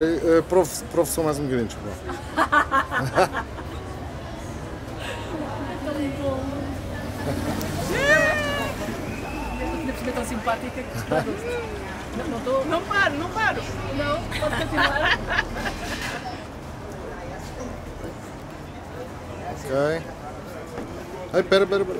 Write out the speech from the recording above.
Uh, prof, prof só mais um bocadinho, desculpa. Tão bom. Tão simpática que não, não, tô, Não paro, não paro. não, pode continuar. Ok. Ai, pera, pera, pera.